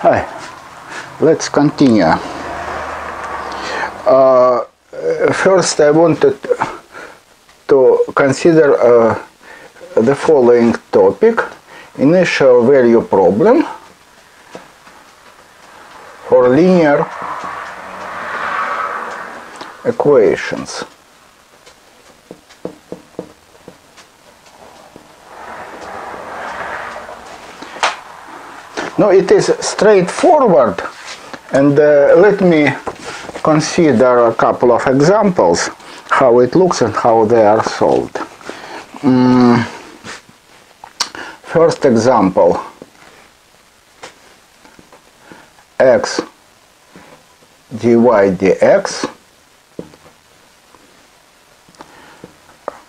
Hi, let's continue. Uh, first, I wanted to consider uh, the following topic initial value problem for linear equations. No, it is straightforward and uh, let me consider a couple of examples how it looks and how they are solved. Mm. First example x dy dx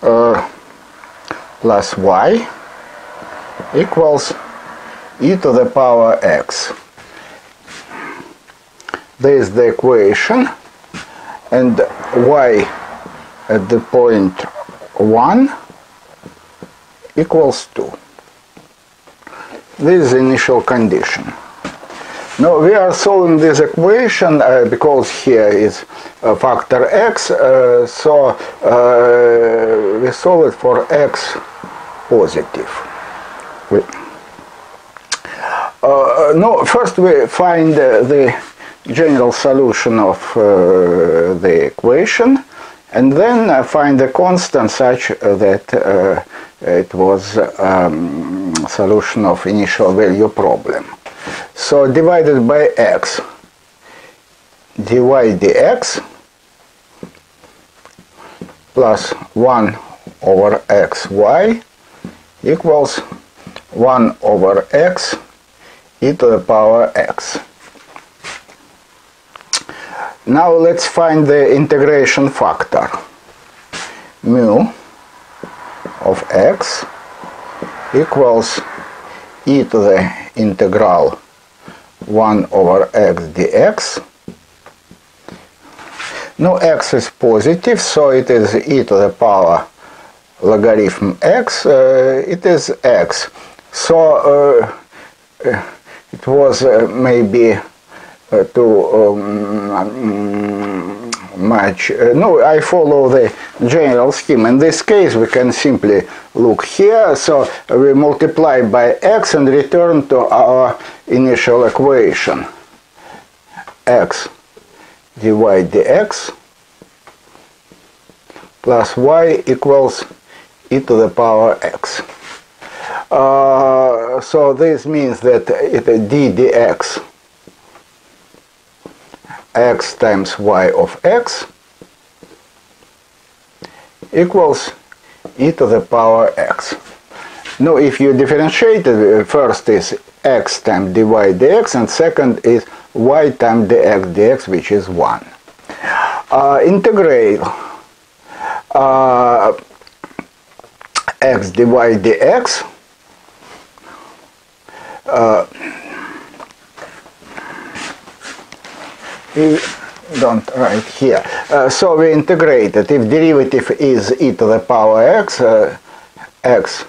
uh, plus y equals e to the power x. There is the equation and y at the point 1 equals 2. This is initial condition. Now we are solving this equation uh, because here is a factor x, uh, so uh, we solve it for x positive. We, no, first we find uh, the general solution of uh, the equation and then find the constant such that it was um, solution of initial value problem. So divided by x, dy dx plus 1 over xy equals 1 over x e to the power x. Now let's find the integration factor. Mu of x equals e to the integral 1 over x dx. Now x is positive, so it is e to the power logarithm x. Uh, it is x. So uh, it was uh, maybe uh, too um, much. Uh, no, I follow the general scheme. In this case, we can simply look here. So we multiply by x and return to our initial equation. x dy dx plus y equals e to the power x. Uh, so this means that it d dx x times y of x equals e to the power x. Now if you differentiate it, first is x times dy dx and second is y times dx dx which is 1. Uh, integrate uh, x dy dx uh, we don't write here. Uh, so we integrate it. If derivative is e to the power x, uh, x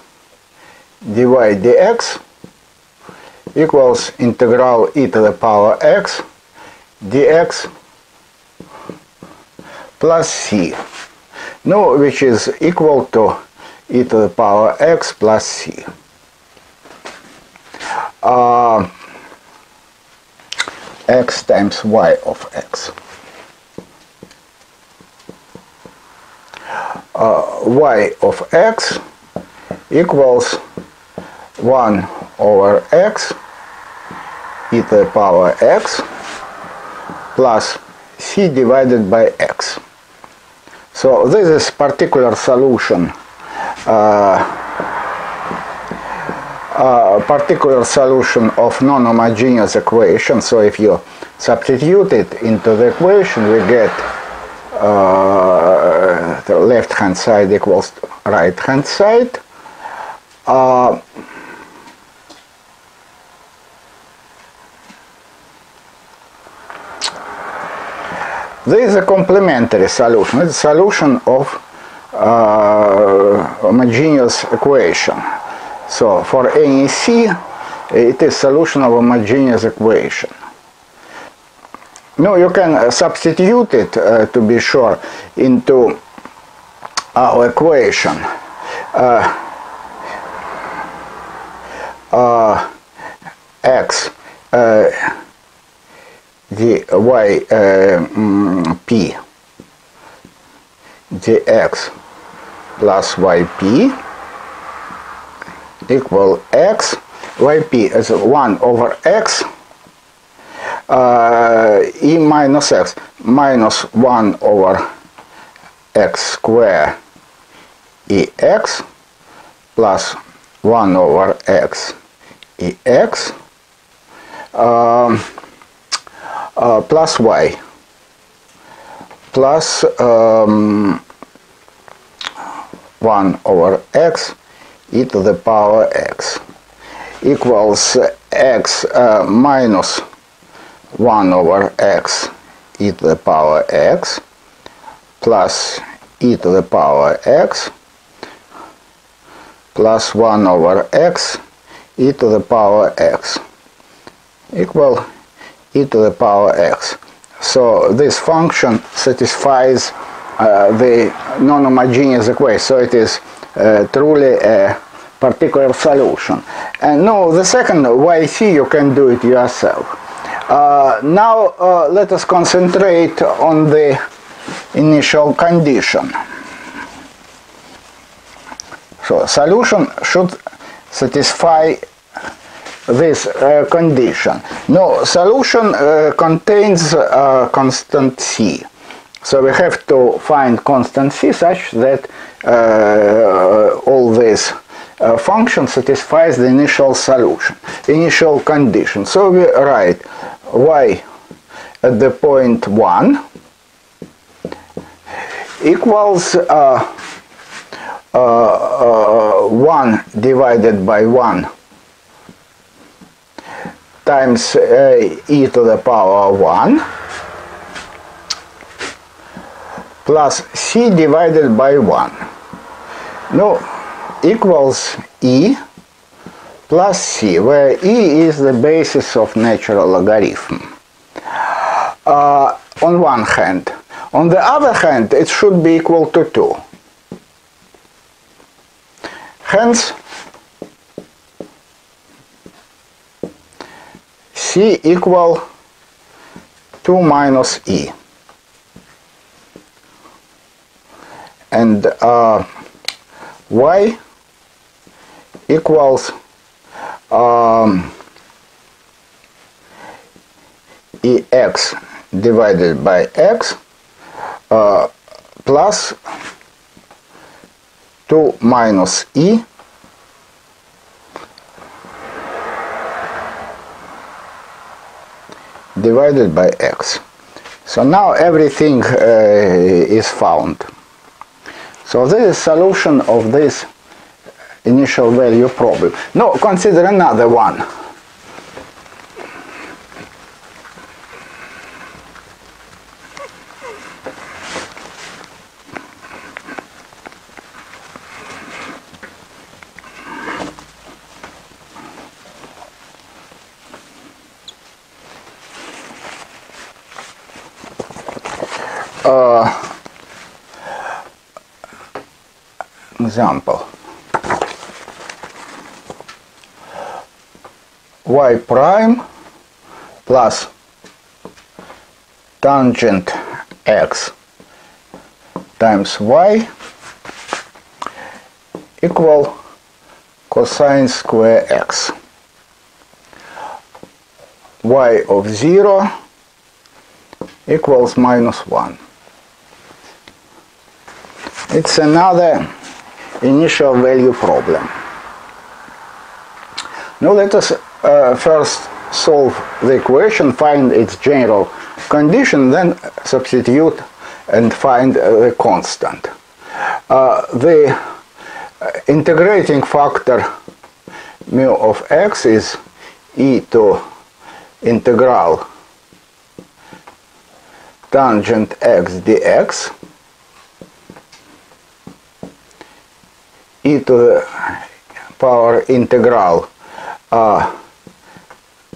dy dx equals integral e to the power x dx plus c. No, which is equal to e to the power x plus c. Uh, x times y of x. Uh, y of x equals 1 over x e to the power x plus c divided by x. So this is particular solution uh, a particular solution of non-homogeneous equation. So if you substitute it into the equation, we get uh, the left hand side equals right hand side. Uh, This is a complementary solution. It's a solution of uh, homogeneous equation. So for any c, it is solution of homogeneous equation. No, you can uh, substitute it uh, to be sure into our equation. Uh, uh x uh, dy uh, mm, p dx plus yp equal x yp is 1 over x uh, e minus x minus 1 over x square ex plus 1 over x ex um, uh, plus y plus um, 1 over x e to the power x equals x uh, minus 1 over x e to the power x plus e to the power x plus 1 over x e to the power x equal e to the power x. So this function satisfies uh, the non-homogeneous equation. So it is truly a particular solution. And no, the second YC you can do it yourself. Uh, now uh, let us concentrate on the initial condition. So solution should satisfy this uh, condition. No, solution uh, contains uh, constant c. So we have to find constant c such that uh, all this uh, function satisfies the initial solution, initial condition. So we write y at the point 1 equals uh, 1 divided by 1 times e to the power 1 plus c divided by 1. No, equals e plus c, where e is the basis of natural logarithm. Uh, on one hand. On the other hand, it should be equal to 2. Hence, C equal 2 minus E. And uh, Y equals um, EX divided by X uh, plus 2 minus E divided by x. So now everything uh, is found. So this is solution of this initial value problem. Now consider another one. Example. y prime plus tangent x times y equal cosine square x. y of 0 equals minus 1. It's another initial value problem. Now let us uh, first solve the equation, find its general condition, then substitute and find uh, the constant. Uh, the uh, integrating factor mu of x is e to integral tangent x dx e to the power integral uh,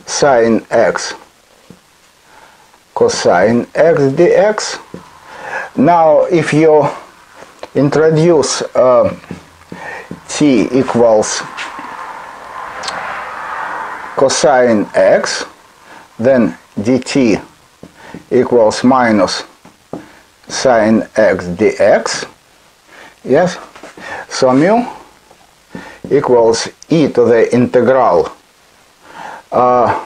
sine x cosine x dx. Now if you introduce uh, t equals cosine x, then dt equals minus sine x dx. Yes? So mu equals e to the integral uh,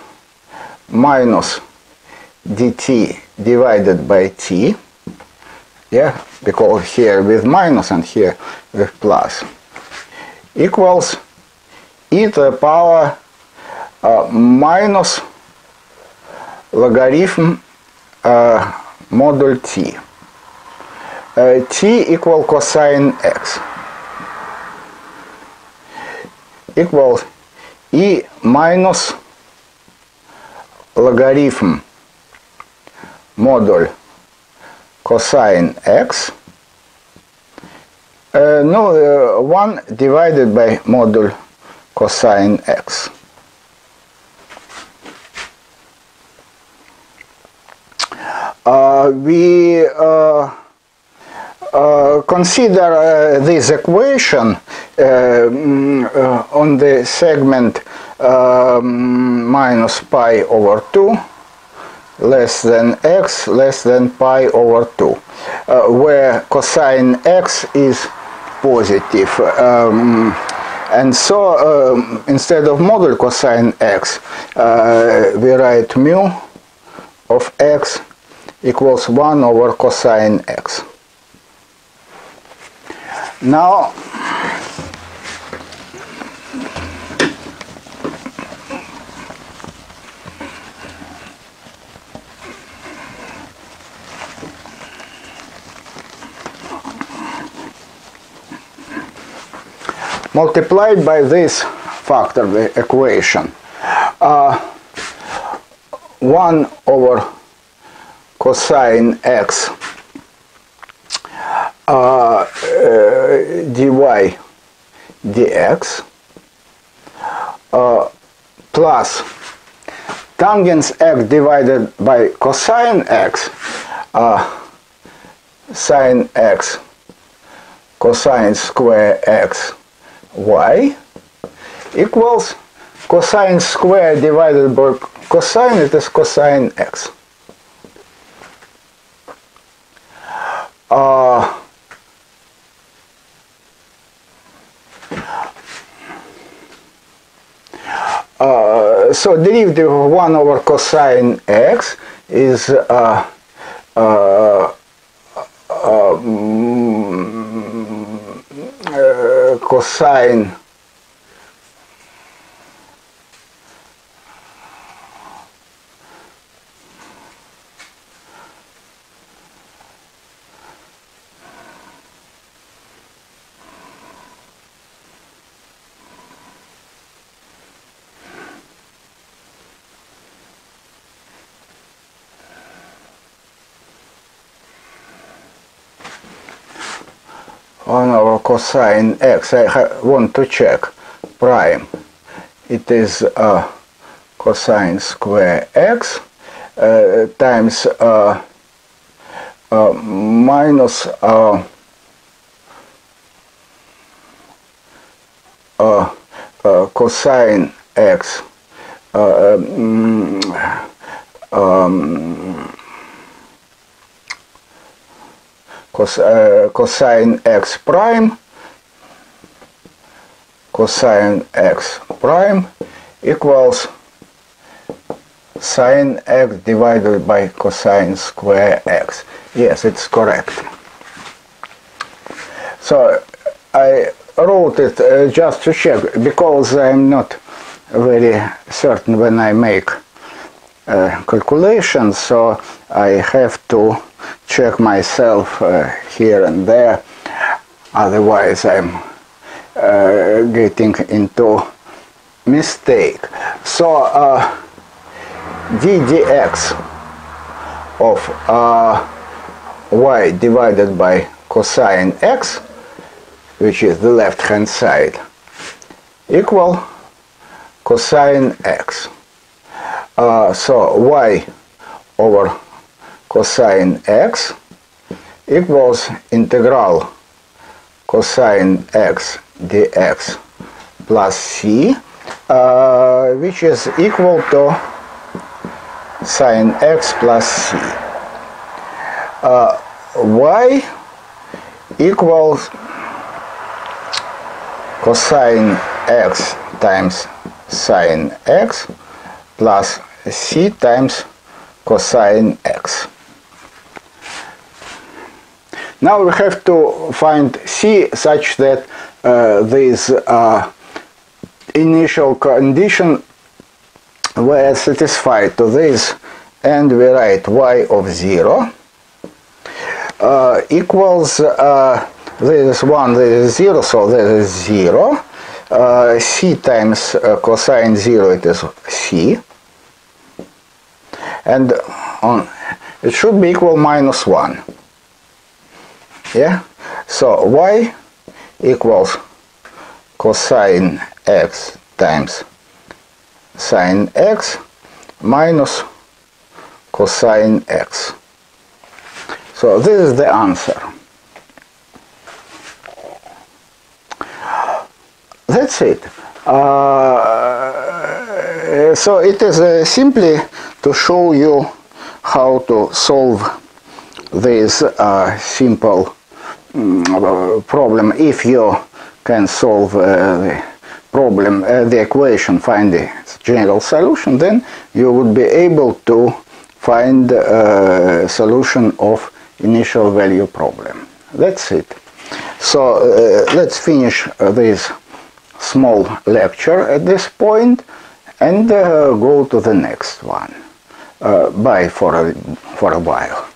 minus dt divided by t. Yeah, because here with minus and here with plus equals e to the power uh, minus logarithm uh, t. Uh, t equal cosine x equals e minus logarithm module cosine x uh, no uh, 1 divided by module cosine x. Uh, we uh, uh, consider uh, this equation on the segment um, minus pi over 2 less than x less than pi over 2 where cosine x is positive um, and so um, instead of model cosine x uh, we write mu of x equals 1 over cosine x. Now, multiplied by this factor, the equation, uh, 1 over cosine x uh, uh, dy dx uh, plus tangent x divided by cosine x uh, sine x cosine square x y equals cosine square divided by cosine it is cosine x. Uh, uh, so derivative of 1 over cosine x is uh, um, cosine on our cosine x. I want to check prime. It is uh, cosine square x uh, times uh, uh minus uh, uh, cosine x. Um, um, cos, uh, cosine x prime cosine x prime equals sine x divided by cosine square x. Yes, it's correct. So I wrote it uh, just to check because I'm not very certain when I make uh, calculations, so I have to check myself uh, here and there. Otherwise I'm uh, getting into mistake. So uh, ddx of uh, y divided by cosine x which is the left hand side equal cosine x Uh, so y over cosine x equals integral cosine x dx plus c, uh, which is equal to sine x plus c. Uh, y equals cosine x times sine x plus c times cosine x. Now we have to find c such that uh, this uh, initial condition were satisfied to this and we write y of 0 uh, equals uh, this is 1 this is 0 so this is 0 uh, c times uh, cosine 0 it is c and on it should be equal minus 1 yeah? So y equals cosine x times sine x minus cosine x. So this is the answer. That's it. Uh, so it is uh, simply to show you how to solve this uh, simple um, problem if you can solve uh, the problem, uh, the equation, find the general solution, then you would be able to find a solution of initial value problem. That's it. So uh, let's finish uh, this small lecture at this point and uh, go to the next one. Uh, bye for a, for a while.